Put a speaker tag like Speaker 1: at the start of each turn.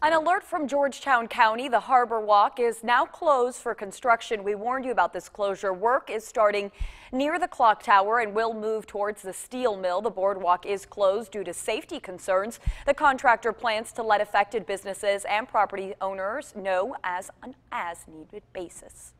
Speaker 1: An alert from Georgetown County. The Harbor Walk is now closed for construction. We warned you about this closure. Work is starting near the clock tower and will move towards the steel mill. The boardwalk is closed due to safety concerns. The contractor plans to let affected businesses and property owners know as an as-needed basis.